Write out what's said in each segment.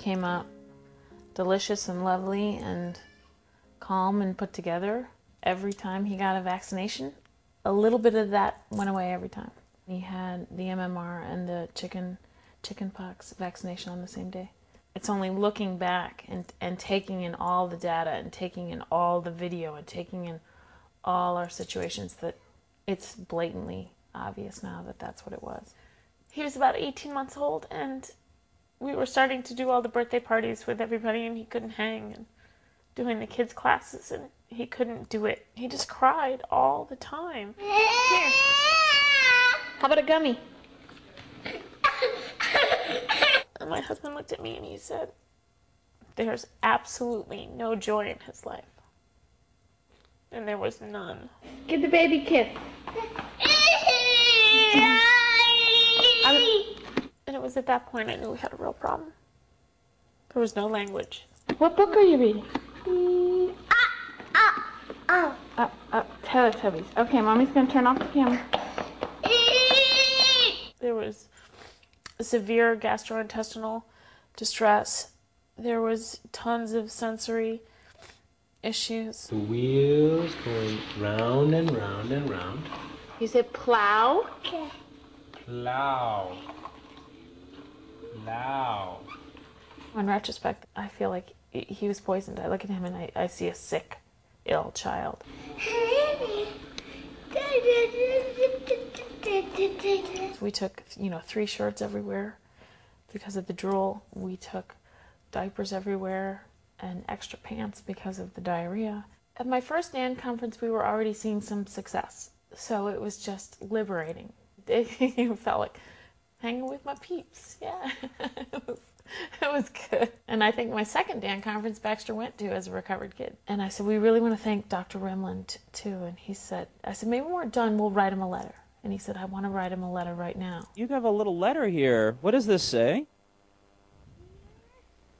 came out delicious and lovely and calm and put together every time he got a vaccination. A little bit of that went away every time. He had the MMR and the chicken chickenpox vaccination on the same day. It's only looking back and, and taking in all the data and taking in all the video and taking in all our situations that it's blatantly obvious now that that's what it was. He was about 18 months old and we were starting to do all the birthday parties with everybody and he couldn't hang and doing the kids classes and he couldn't do it. He just cried all the time. Here. How about a gummy? And my husband looked at me and he said, There's absolutely no joy in his life. And there was none. Give the baby a kiss. Was at that point I knew we had a real problem. There was no language. What book are you reading? Up, up, Teletubbies. Okay, mommy's gonna turn off the camera. There was severe gastrointestinal distress. There was tons of sensory issues. The wheels going round and round and round. You said plow. Plow. Plow. In retrospect, I feel like he- he was poisoned. I look at him and I, I see a sick, ill child. We took, you know, three shirts everywhere because of the drool. We took diapers everywhere and extra pants because of the diarrhea. At my first DAN conference, we were already seeing some success. So it was just liberating. It felt like hanging with my peeps. Yeah. it, was, it was good. And I think my second Dan conference Baxter went to as a recovered kid. And I said, We really want to thank Dr. Rimland too. And he said, I said, maybe when we're done, we'll write him a letter. And he said, I want to write him a letter right now. You have a little letter here. What does this say?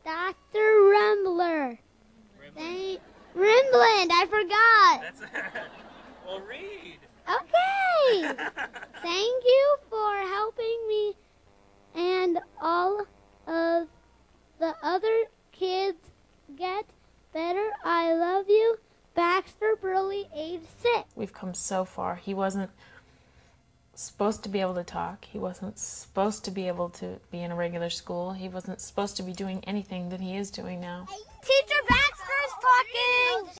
Dr. Rumbler. Thank- Rimland, I forgot. well, read. Okay. Thank you for helping me and all of the other kids get better. I love you. Baxter Burley, age six. We've come so far. He wasn't supposed to be able to talk. He wasn't supposed to be able to be in a regular school. He wasn't supposed to be doing anything that he is doing now. Teacher Baxter's talking.